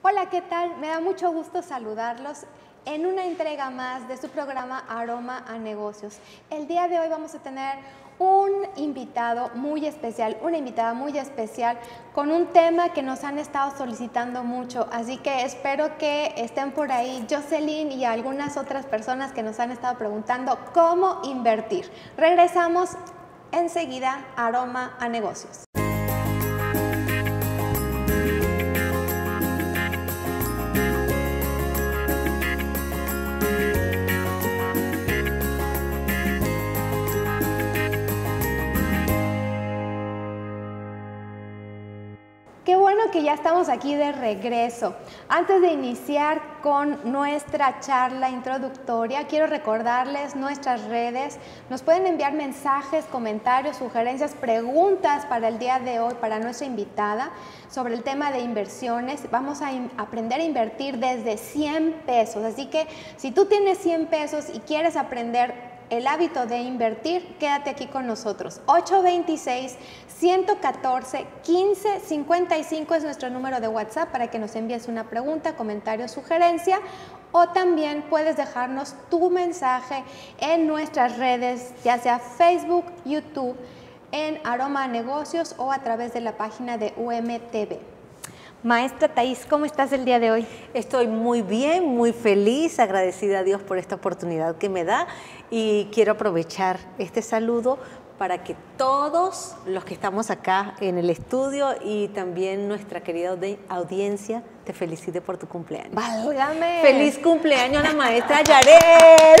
Hola, ¿qué tal? Me da mucho gusto saludarlos en una entrega más de su programa Aroma a Negocios. El día de hoy vamos a tener un invitado muy especial, una invitada muy especial con un tema que nos han estado solicitando mucho, así que espero que estén por ahí Jocelyn y algunas otras personas que nos han estado preguntando cómo invertir. Regresamos enseguida a Aroma a Negocios. Que ya estamos aquí de regreso. Antes de iniciar con nuestra charla introductoria, quiero recordarles nuestras redes. Nos pueden enviar mensajes, comentarios, sugerencias, preguntas para el día de hoy, para nuestra invitada, sobre el tema de inversiones. Vamos a aprender a invertir desde 100 pesos. Así que si tú tienes 100 pesos y quieres aprender el hábito de invertir, quédate aquí con nosotros. 826-114-1555 es nuestro número de WhatsApp para que nos envíes una pregunta, comentario, sugerencia o también puedes dejarnos tu mensaje en nuestras redes, ya sea Facebook, YouTube, en Aroma Negocios o a través de la página de UMTV. Maestra Thais, ¿cómo estás el día de hoy? Estoy muy bien, muy feliz, agradecida a Dios por esta oportunidad que me da y quiero aprovechar este saludo para que todos los que estamos acá en el estudio y también nuestra querida audiencia te felicite por tu cumpleaños. ¡Válgame! ¡Feliz cumpleaños a la maestra Yaret!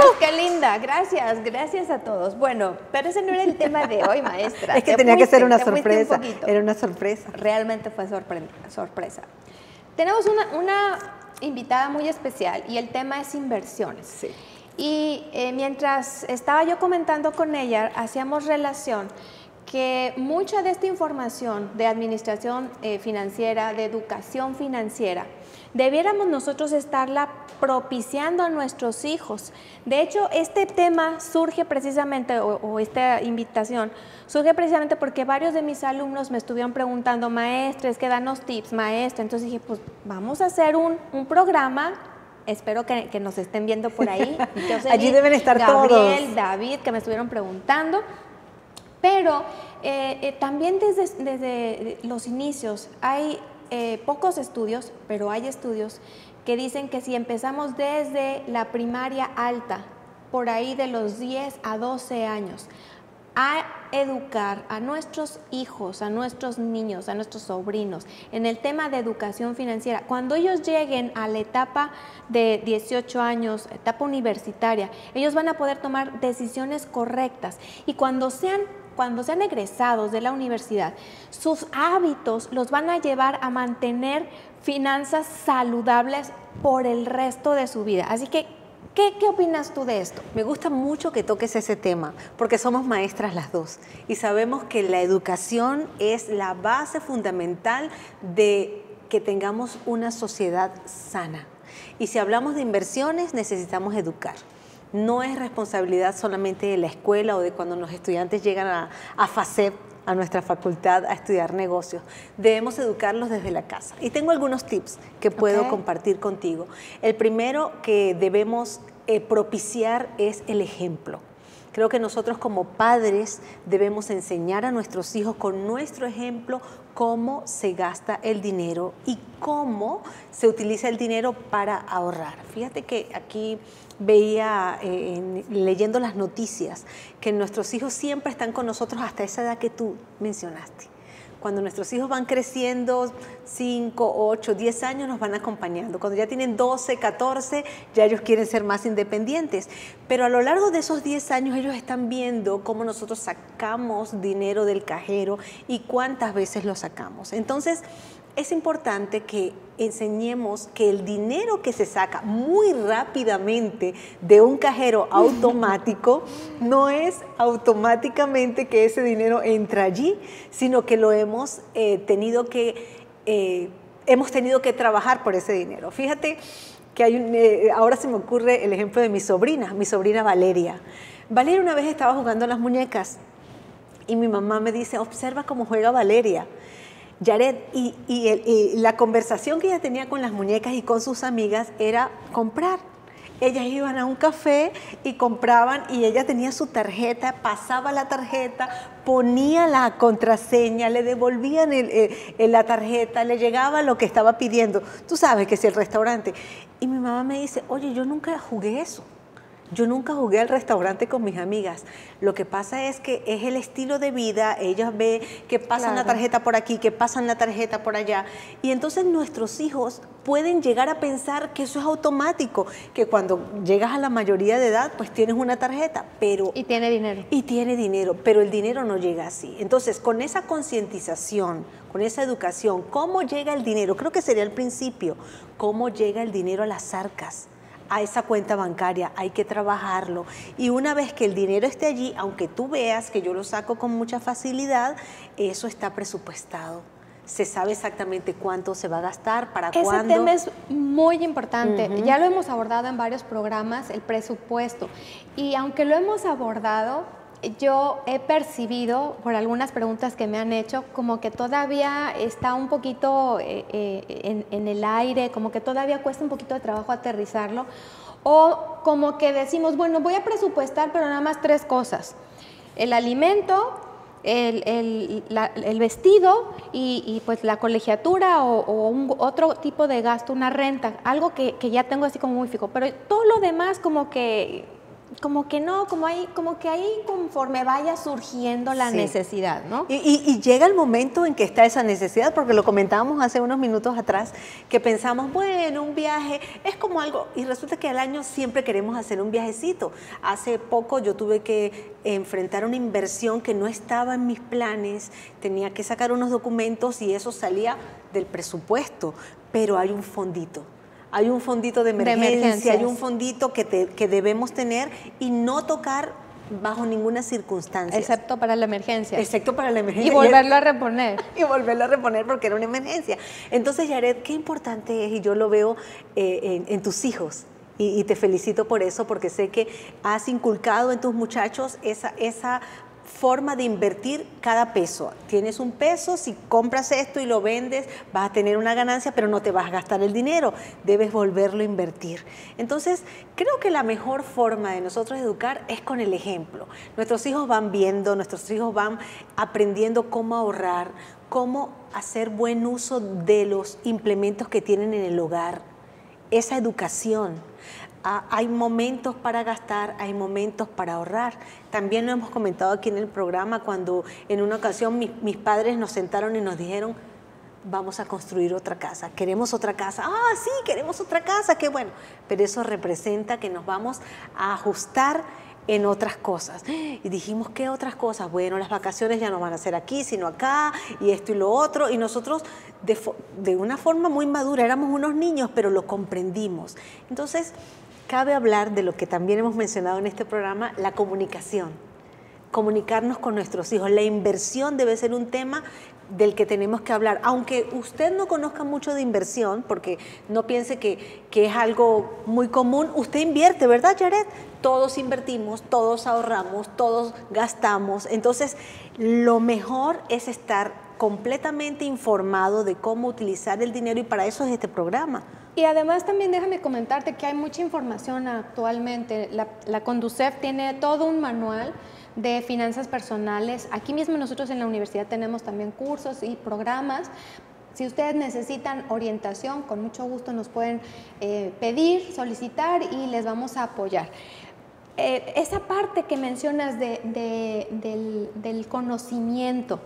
Pues qué linda, gracias, gracias a todos. Bueno, pero ese no era el tema de hoy, maestra. Es que tenía que ser una sorpresa. era una sorpresa. Realmente fue sorpresa. Tenemos una, una invitada muy especial y el tema es inversiones. Sí. Y eh, mientras estaba yo comentando con ella, hacíamos relación que mucha de esta información de administración eh, financiera, de educación financiera, debiéramos nosotros estarla propiciando a nuestros hijos. De hecho, este tema surge precisamente, o, esta invitación, surge precisamente porque varios de mis alumnos me estuvieron preguntando, maestres, que danos tips, maestra. Entonces dije, pues vamos a hacer un, un programa espero que, que, nos estén viendo por ahí. Allí deben estar Gabriel, David, que me estuvieron preguntando. Pero eh, eh, también desde, desde, los inicios hay eh, pocos estudios, pero hay estudios que dicen que si empezamos desde la primaria alta, por ahí de los 10 a 12 años, a educar a nuestros hijos, a nuestros niños, a nuestros sobrinos en el tema de educación financiera. Cuando ellos lleguen a la etapa de 18 años, etapa universitaria, ellos van a poder tomar decisiones correctas y cuando sean cuando sean egresados de la universidad, sus hábitos los van a llevar a mantener finanzas saludables por el resto de su vida. Así que ¿Qué, opinas tú de esto? Me gusta mucho que toques ese tema, porque somos maestras las dos y sabemos que la educación es la base fundamental de que tengamos una sociedad sana. Y si hablamos de inversiones, necesitamos educar. No es responsabilidad solamente de la escuela o de cuando los estudiantes llegan a, a FACEP, a nuestra facultad, a estudiar negocios. Debemos educarlos desde la casa. Y tengo algunos tips que puedo compartir contigo. El primero que debemos eh, propiciar es el ejemplo. Creo que nosotros como padres debemos enseñar a nuestros hijos con nuestro ejemplo cómo se gasta el dinero y cómo se utiliza el dinero para ahorrar. Fíjate que aquí veía eh, leyendo las noticias que nuestros hijos siempre están con nosotros hasta esa edad que tú mencionaste. Cuando nuestros hijos van creciendo 5, 8, 10 años nos van acompañando. Cuando ya tienen 12, 14, ya ellos quieren ser más independientes. Pero a lo largo de esos 10 años ellos están viendo cómo nosotros sacamos dinero del cajero y cuántas veces lo sacamos. Entonces, es importante que enseñemos que el dinero que se saca muy rápidamente de un cajero automático no es automáticamente que ese dinero entra allí, sino que lo hemos eh, tenido que eh, hemos tenido que trabajar por ese dinero. Fíjate que hay un, eh, ahora se me ocurre el ejemplo de mi sobrina, mi sobrina Valeria. Valeria una vez estaba jugando a las muñecas y mi mamá me dice, observa cómo juega Valeria. Jared, y, y la conversación que ella tenía con las muñecas y con sus amigas era comprar ellas iban a un café y compraban y ella tenía su tarjeta, pasaba la tarjeta, ponía la contraseña, le devolvían la tarjeta, le llegaba lo que estaba pidiendo. Tú sabes que es el restaurante. Y mi mamá me dice, oye, yo nunca jugué eso. Yo nunca jugué al restaurante con mis amigas. Lo que pasa es que es el estilo de vida, ellas ven que pasan la tarjeta por aquí, que pasan la tarjeta por allá. Y entonces nuestros hijos pueden llegar a pensar que eso es automático, que cuando llegas a la mayoría de edad, pues tienes una tarjeta, pero... Y tiene dinero. Y tiene dinero, pero el dinero no llega así. Entonces, con esa concientización, con esa educación, ¿cómo llega el dinero? Creo que sería el principio. ¿Cómo llega el dinero a las arcas? A esa cuenta bancaria, hay que trabajarlo. Y una vez que el dinero esté allí, aunque tú veas que yo lo saco con mucha facilidad, eso está presupuestado. Se sabe exactamente cuánto se va a gastar, para Ese cuándo. Ese tema es muy importante. Ya lo hemos abordado en varios programas, el presupuesto. Y aunque lo hemos abordado, yo he percibido por algunas preguntas que me han hecho como que todavía está un poquito eh, eh, en, el aire, como que todavía cuesta un poquito de trabajo aterrizarlo, o como que decimos, bueno, voy a presupuestar, pero nada más tres cosas, el alimento, el, vestido y, pues la colegiatura o, un, otro tipo de gasto, una renta, algo que, que ya tengo así como muy fijo, pero todo lo demás como que como que no, como, hay, como que ahí conforme vaya surgiendo la necesidad, ¿no? Y, llega el momento en que está esa necesidad, porque lo comentábamos hace unos minutos atrás, que pensamos, bueno, un viaje es como algo, y resulta que al año siempre queremos hacer un viajecito. Hace poco yo tuve que enfrentar una inversión que no estaba en mis planes, tenía que sacar unos documentos y eso salía del presupuesto, pero hay un fondito hay un fondito de emergencia, hay un fondito que, que debemos tener y no tocar bajo ninguna circunstancia. Excepto para la emergencia. Excepto para la emergencia. Y volverlo a reponer. y volverlo a reponer porque era una emergencia. Entonces, Yared, qué importante es, y yo lo veo eh, en, tus hijos, y, y, te felicito por eso, porque sé que has inculcado en tus muchachos esa, esa forma de invertir cada peso. Tienes un peso, si compras esto y lo vendes, vas a tener una ganancia, pero no te vas a gastar el dinero, debes volverlo a invertir. Entonces, creo que la mejor forma de nosotros educar es con el ejemplo. Nuestros hijos van viendo, nuestros hijos van aprendiendo cómo ahorrar, cómo hacer buen uso de los implementos que tienen en el hogar, esa educación hay momentos para gastar, hay momentos para ahorrar. También lo hemos comentado aquí en el programa cuando en una ocasión mis, padres nos sentaron y nos dijeron, vamos a construir otra casa, queremos otra casa, ah, sí, queremos otra casa, qué bueno, pero eso representa que nos vamos a ajustar en otras cosas. Y dijimos, ¿qué otras cosas? Bueno, las vacaciones ya no van a ser aquí, sino acá, y esto y lo otro. Y nosotros, de, de una forma muy madura, éramos unos niños, pero lo comprendimos. Entonces, cabe hablar de lo que también hemos mencionado en este programa, la comunicación. Comunicarnos con nuestros hijos. La inversión debe ser un tema del que tenemos que hablar. Aunque usted no conozca mucho de inversión, porque no piense que, que, es algo muy común, usted invierte, ¿verdad, Jared? Todos invertimos, todos ahorramos, todos gastamos. Entonces, lo mejor es estar completamente informado de cómo utilizar el dinero y para eso es este programa. Y además también déjame comentarte que hay mucha información actualmente. La, Conducef tiene todo un manual de finanzas personales. Aquí mismo nosotros en la universidad tenemos también cursos y programas. Si ustedes necesitan orientación, con mucho gusto nos pueden eh, pedir, solicitar y les vamos a apoyar. Eh, esa parte que mencionas de, del conocimiento,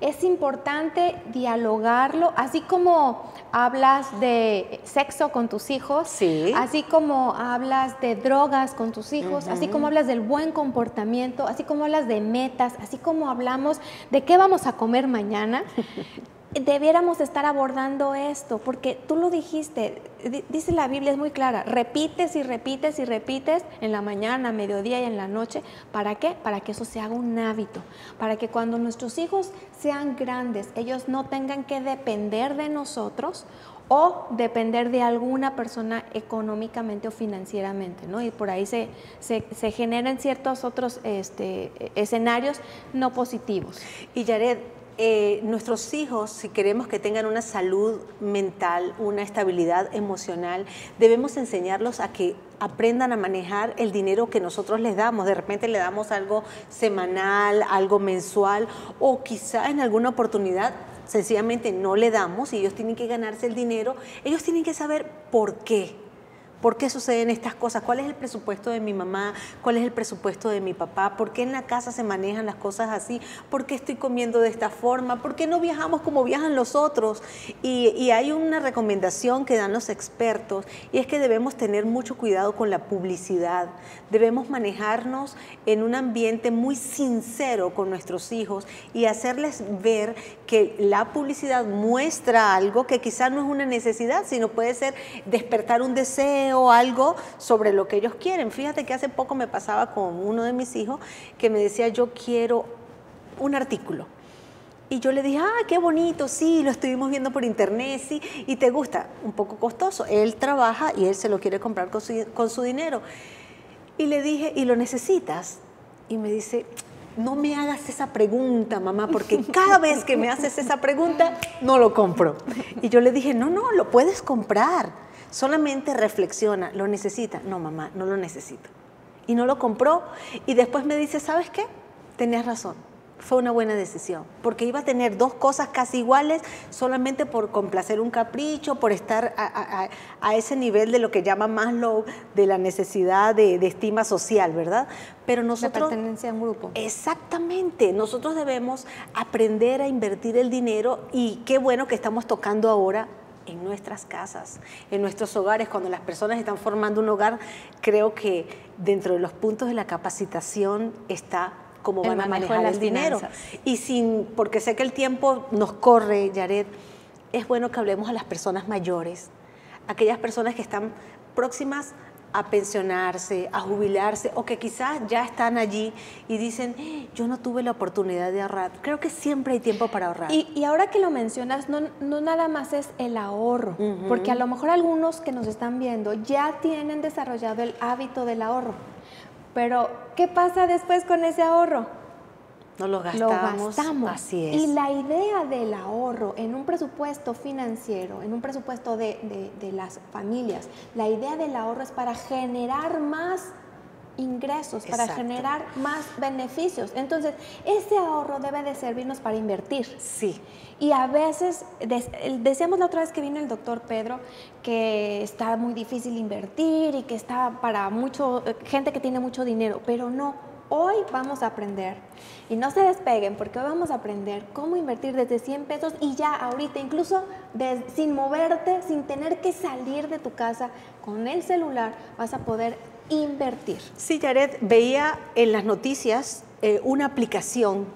es importante dialogarlo, así como hablas de sexo con tus hijos, así como hablas de drogas con tus hijos, así como hablas del buen comportamiento, así como hablas de metas, así como hablamos de qué vamos a comer mañana. Debiéramos estar abordando esto, porque tú lo dijiste, dice la Biblia, es muy clara, repites y repites y repites en la mañana, mediodía y en la noche. ¿Para qué? Para que eso se haga un hábito, para que cuando nuestros hijos sean grandes, ellos no tengan que depender de nosotros o depender de alguna persona económicamente o financieramente, ¿no? Y por ahí se, se, se generan ciertos otros este, escenarios no positivos. Y Jared, eh, nuestros hijos, si queremos que tengan una salud mental, una estabilidad emocional, debemos enseñarlos a que aprendan a manejar el dinero que nosotros les damos. De repente le damos algo semanal, algo mensual o quizá en alguna oportunidad sencillamente no le damos y ellos tienen que ganarse el dinero. Ellos tienen que saber por qué ¿Por qué suceden estas cosas? ¿Cuál es el presupuesto de mi mamá? ¿Cuál es el presupuesto de mi papá? ¿Por qué en la casa se manejan las cosas así? ¿Por qué estoy comiendo de esta forma? ¿Por qué no viajamos como viajan los otros? Y, hay una recomendación que dan los expertos y es que debemos tener mucho cuidado con la publicidad. Debemos manejarnos en un ambiente muy sincero con nuestros hijos y hacerles ver que la publicidad muestra algo que quizás no es una necesidad, sino puede ser despertar un deseo o algo sobre lo que ellos quieren. Fíjate que hace poco me pasaba con uno de mis hijos que me decía, yo quiero un artículo. Y yo le dije, ah, qué bonito, sí, lo estuvimos viendo por internet, sí, y te gusta, un poco costoso. Él trabaja y él se lo quiere comprar con su, con su dinero. Y le dije, ¿y lo necesitas? Y me dice, no me hagas esa pregunta, mamá, porque cada vez que me haces esa pregunta, no lo compro. Y yo le dije, no, no, lo puedes comprar Solamente reflexiona, ¿lo necesita? No, mamá, no lo necesito. Y no lo compró y después me dice, ¿sabes qué? Tenías razón. Fue una buena decisión, porque iba a tener dos cosas casi iguales solamente por complacer un capricho, por estar a, ese nivel de lo que llama Maslow, de la necesidad de, estima social, ¿verdad? Pero nosotros... De pertenencia a un grupo. Exactamente, nosotros debemos aprender a invertir el dinero y qué bueno que estamos tocando ahora en nuestras casas, en nuestros hogares, cuando las personas están formando un hogar, creo que dentro de los puntos de la capacitación está cómo van a manejar el dinero. Y sin, porque sé que el tiempo nos corre, Yared, es bueno que hablemos a las personas mayores, aquellas personas que están próximas a pensionarse, a jubilarse o que quizás ya están allí y dicen, yo no tuve la oportunidad de ahorrar. Creo que siempre hay tiempo para ahorrar. Y, ahora que lo mencionas, no, no, nada más es el ahorro, porque a lo mejor algunos que nos están viendo ya tienen desarrollado el hábito del ahorro. Pero, ¿qué pasa después con ese ahorro? No lo gastamos. Así es. Y la idea del ahorro en un presupuesto financiero, en un presupuesto de, las familias, la idea del ahorro es para generar más ingresos, para generar más beneficios. Entonces, ese ahorro debe de servirnos para invertir. Sí. Y a veces, decíamos la otra vez que vino el doctor Pedro, que está muy difícil invertir y que está para mucho, gente que tiene mucho dinero, pero no, Hoy vamos a aprender y no se despeguen porque hoy vamos a aprender cómo invertir desde 100 pesos y ya ahorita, incluso sin moverte, sin tener que salir de tu casa, con el celular vas a poder invertir. Sí, Jared, veía en las noticias eh, una aplicación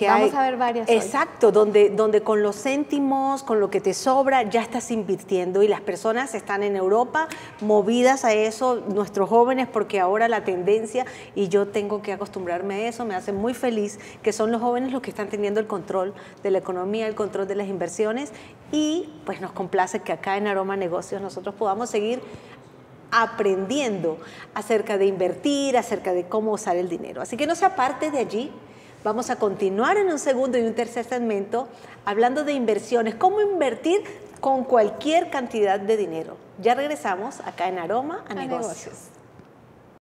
Vamos a ver varias. Exacto, donde, donde con los céntimos, con lo que te sobra, ya estás invirtiendo y las personas están en Europa movidas a eso, nuestros jóvenes, porque ahora la tendencia, y yo tengo que acostumbrarme a eso, me hace muy feliz que son los jóvenes los que están teniendo el control de la economía, el control de las inversiones y pues nos complace que acá en Aroma Negocios nosotros podamos seguir aprendiendo acerca de invertir, acerca de cómo usar el dinero. Así que no se aparte de allí, Vamos a continuar en un segundo y un tercer segmento hablando de inversiones, cómo invertir con cualquier cantidad de dinero. Ya regresamos acá en Aroma a, negocios.